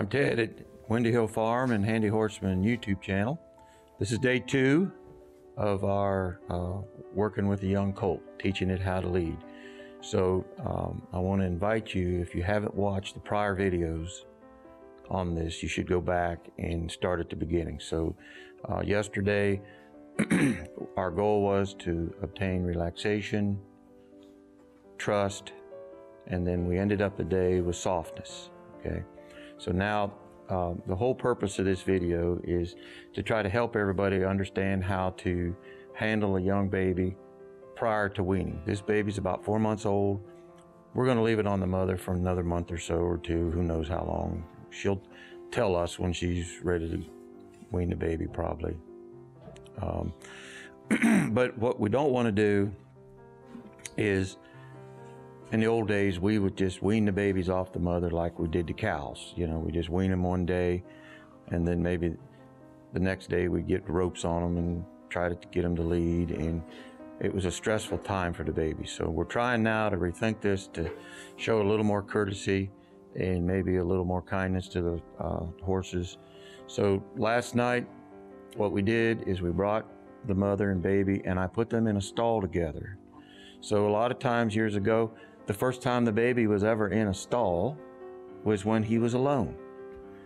I'm Ted at Windy Hill Farm and Handy Horseman YouTube channel. This is day two of our uh, working with a young colt, teaching it how to lead. So um, I want to invite you, if you haven't watched the prior videos on this, you should go back and start at the beginning. So uh, yesterday, our goal was to obtain relaxation, trust, and then we ended up the day with softness. Okay, so now uh, the whole purpose of this video is to try to help everybody understand how to handle a young baby prior to weaning. This baby's about four months old. We're going to leave it on the mother for another month or so or two, who knows how long. She'll tell us when she's ready to wean the baby, probably. Um, but what we don't want to do is in the old days, we would just wean the babies off the mother like we did the cows. You know, we just wean them one day, and then maybe the next day we'd get ropes on them and try to get them to lead. And it was a stressful time for the baby. So we're trying now to rethink this to show a little more courtesy and maybe a little more kindness to the uh, horses. So last night, what we did is we brought the mother and baby and I put them in a stall together. So a lot of times years ago, the first time the baby was ever in a stall was when he was alone.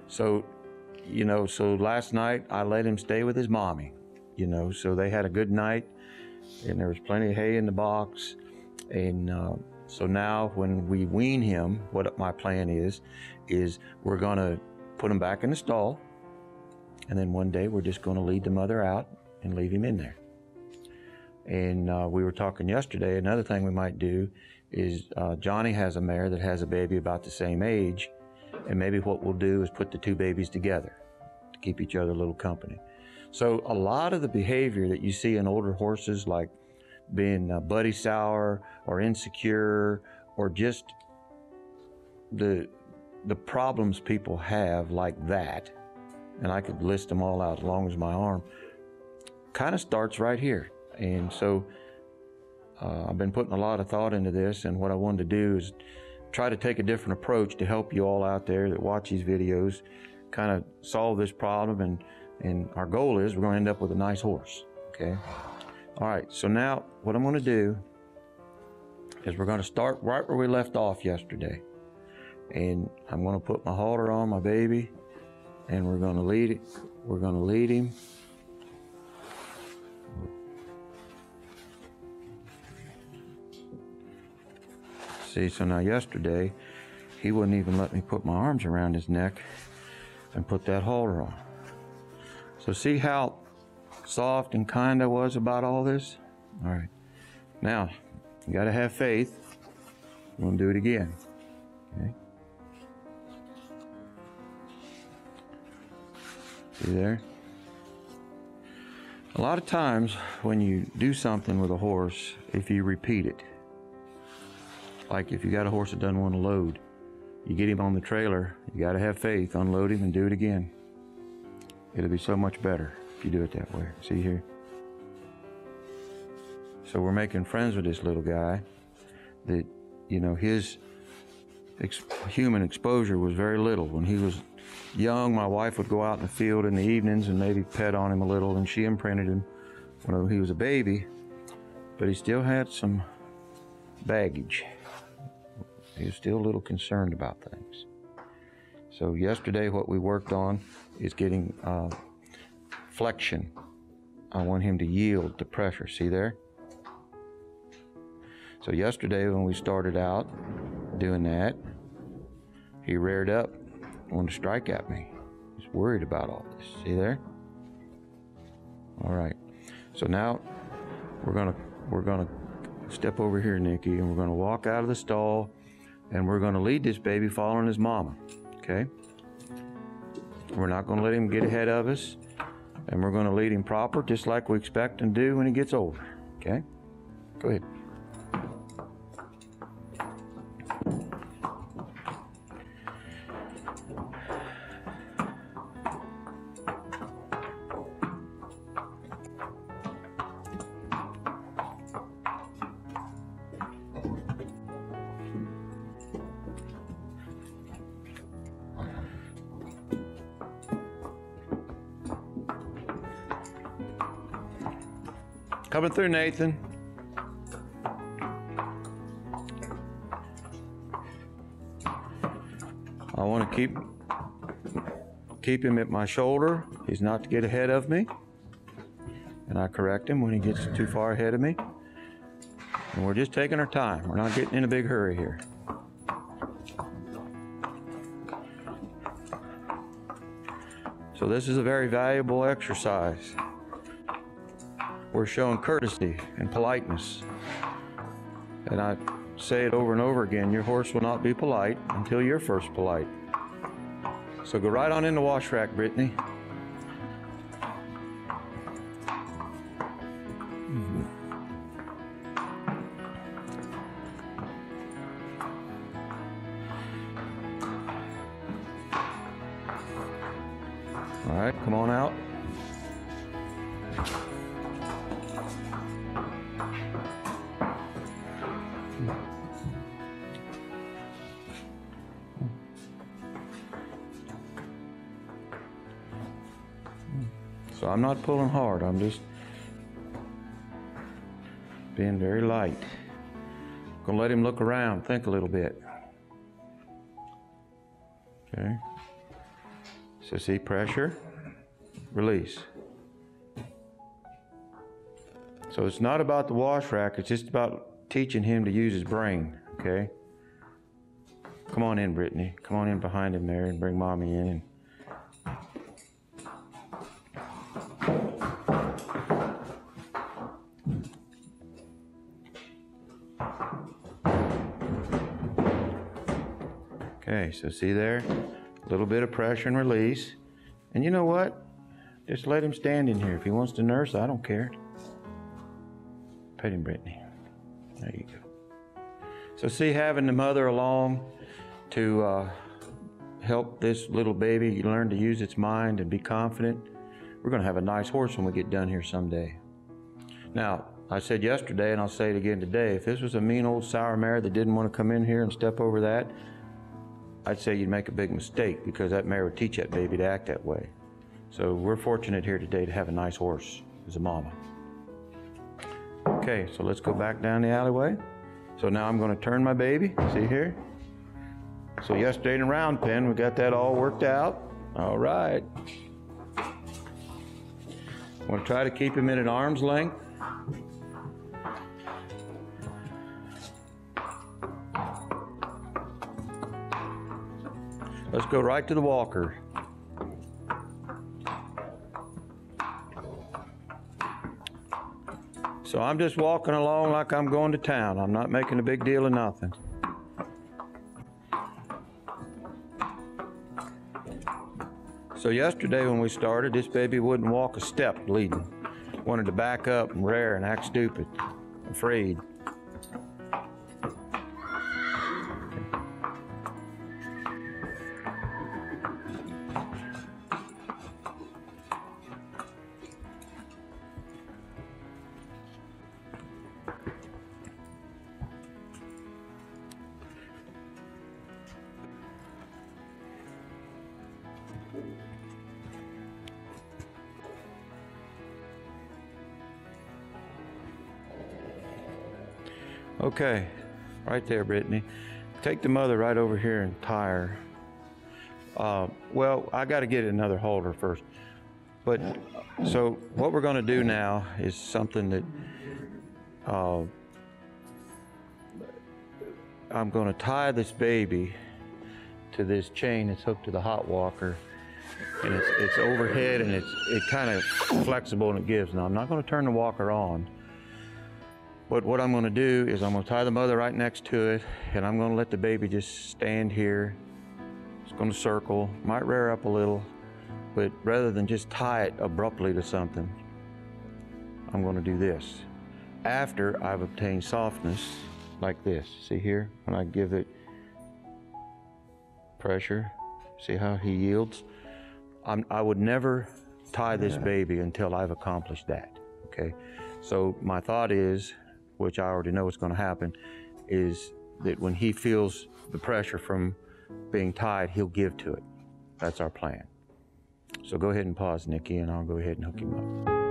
So, you know, so last night I let him stay with his mommy, you know, so they had a good night and there was plenty of hay in the box. And uh, so now when we wean him, what my plan is, is we're going to put him back in the stall. And then one day we're just going to lead the mother out and leave him in there. And uh, we were talking yesterday, another thing we might do is uh, Johnny has a mare that has a baby about the same age. And maybe what we'll do is put the two babies together to keep each other a little company. So a lot of the behavior that you see in older horses, like being uh, buddy sour or insecure, or just the the problems people have like that, and I could list them all out as long as my arm, kind of starts right here. And so uh, I've been putting a lot of thought into this, and what I wanted to do is try to take a different approach to help you all out there that watch these videos kind of solve this problem. And, and our goal is we're going to end up with a nice horse. Okay. All right. So now what I'm going to do is we're going to start right where we left off yesterday. And I'm going to put my halter on my baby and we're going to lead it. We're going to lead him See, so now yesterday, he wouldn't even let me put my arms around his neck and put that halter on. So see how soft and kind I was about all this? All right. Now, you got to have faith. I'm going to do it again. Okay. See there? A lot of times when you do something with a horse, if you repeat it, like if you got a horse that doesn't want to load, you get him on the trailer, you got to have faith, unload him and do it again. It'll be so much better if you do it that way. See here? So we're making friends with this little guy that, you know, his ex human exposure was very little. When he was young, my wife would go out in the field in the evenings and maybe pet on him a little, and she imprinted him when he was a baby, but he still had some baggage. He was still a little concerned about things. So yesterday what we worked on is getting uh, flexion. I want him to yield to pressure. See there? So yesterday when we started out doing that, he reared up, wanted to strike at me. He's worried about all this. See there? All right. So now we're gonna we're gonna step over here, Nikki, and we're gonna walk out of the stall and we're going to lead this baby following his mama. Okay? We're not going to let him get ahead of us, and we're going to lead him proper, just like we expect to do when he gets older. Okay? Go ahead. Coming through, Nathan. I want to keep keep him at my shoulder. He's not to get ahead of me. And I correct him when he gets too far ahead of me. And we're just taking our time. We're not getting in a big hurry here. So this is a very valuable exercise. We're showing courtesy and politeness. And I say it over and over again, your horse will not be polite until you're first polite. So go right on in the wash rack, Brittany. All right, come on out. I'm not pulling hard, I'm just being very light. Gonna let him look around, think a little bit. Okay. So see pressure, release. So it's not about the wash rack, it's just about teaching him to use his brain, okay? Come on in, Brittany. Come on in behind him there and bring mommy in. Okay, so see there? A little bit of pressure and release. And you know what? Just let him stand in here. If he wants to nurse, I don't care. Pet him, Brittany. There you go. So see, having the mother along to uh, help this little baby learn to use its mind and be confident. We're going to have a nice horse when we get done here someday. Now, I said yesterday, and I'll say it again today, if this was a mean old sour mare that didn't want to come in here and step over that, I'd say you'd make a big mistake because that mare would teach that baby to act that way. So we're fortunate here today to have a nice horse as a mama. Okay, so let's go back down the alleyway. So now I'm going to turn my baby. See here? So yesterday in the round pen, we got that all worked out. All right. I'm to try to keep him in at arm's length. Let's go right to the walker. So I'm just walking along like I'm going to town. I'm not making a big deal of nothing. So yesterday when we started, this baby wouldn't walk a step leading. Wanted to back up and rear and act stupid, afraid. Okay, right there, Brittany. Take the mother right over here and tie her. Uh, well, I got to get another halter first. But so what we're going to do now is something that uh, I'm going to tie this baby to this chain that's hooked to the hot walker, and it's, it's overhead and it's it kind of flexible and it gives. Now I'm not going to turn the walker on. But what I'm going to do is I'm going to tie the mother right next to it, and I'm going to let the baby just stand here. It's going to circle, might rear up a little, but rather than just tie it abruptly to something, I'm going to do this. After I've obtained softness, like this. See here? When I give it pressure, see how he yields? I'm, I would never tie this baby until I've accomplished that. Okay? So my thought is, which I already know is going to happen, is that when he feels the pressure from being tied, he'll give to it. That's our plan. So go ahead and pause, Nikki, and I'll go ahead and hook him up.